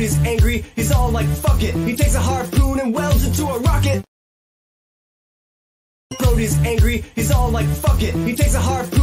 is angry, he's all like, fuck it. He takes a harpoon and welds it to a rocket. Brody's angry, he's all like, fuck it. He takes a harpoon